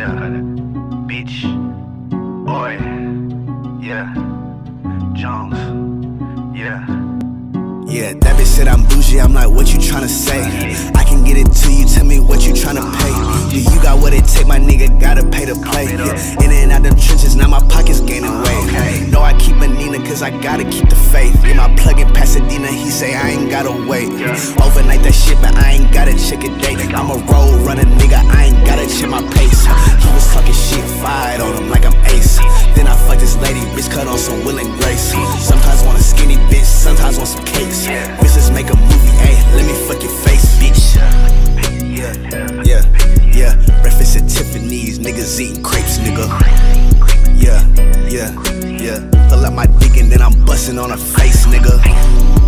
Yeah. Bitch. Boy. Yeah. Jones. Yeah. Yeah, that bitch said I'm bougie. I'm like, what you tryna say? I can get it to you. Tell me what you tryna pay. Do you got what it take? My nigga gotta pay to play. Yeah. In and out them trenches, now my pockets gaining weight. No, I keep a Nina, cause I gotta keep the faith. Yeah, my plug in Pasadena, he say I ain't gotta wait. Overnight that shit, but I ain't gotta some cakes. Bitches make a movie, ayy, let me fuck your face, bitch. Yeah, yeah, yeah. Breakfast at Tiffany's, niggas eating crepes, nigga. Yeah, yeah, yeah. Pull out my dick and then I'm busting on her face, nigga.